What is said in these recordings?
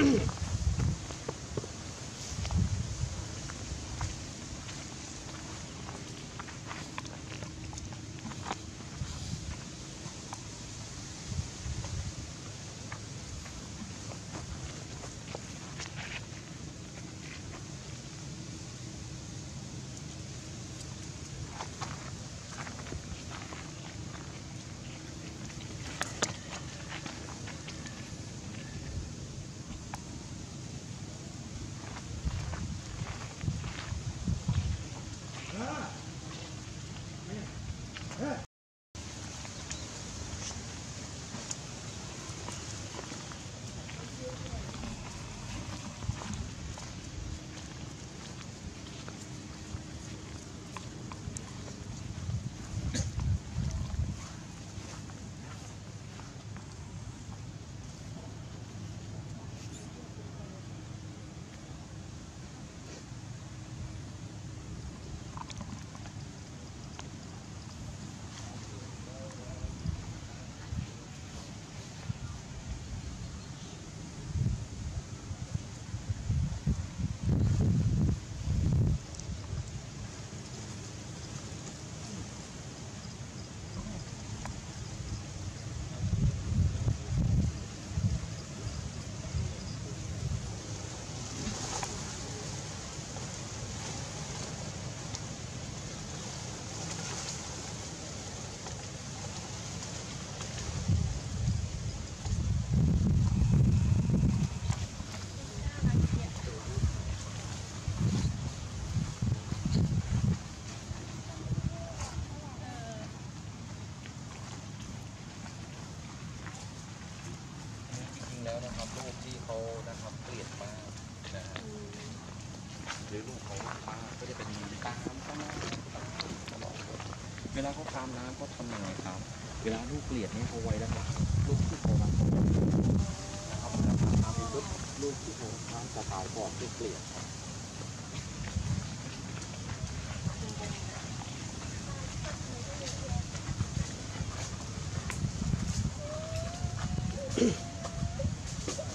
Ugh! เวลาเขาตามน้ำเขาทำยังไงครับ เวลาลูกเกลียดนี่เขาไว้ด้านหลังลูกที่โผล่มานะครับเวลาตามน้ำไปปุ๊บลูกที่โผล่น้ำจะตายก่อนลูกเกลียด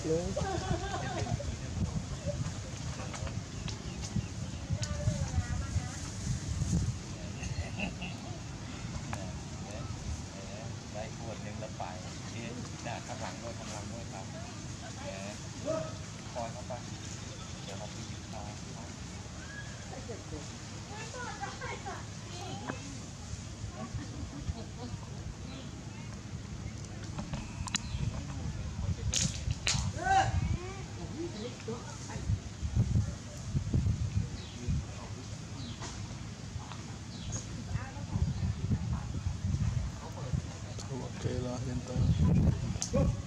ได้ขวดหนึ่งแล้วไปเอ๊ะด่าข้างหลังด้วยข้างหลังด้วยครับแหมคอยเข้าไป เดี๋ยวเราไปหยิบตาครับ โอ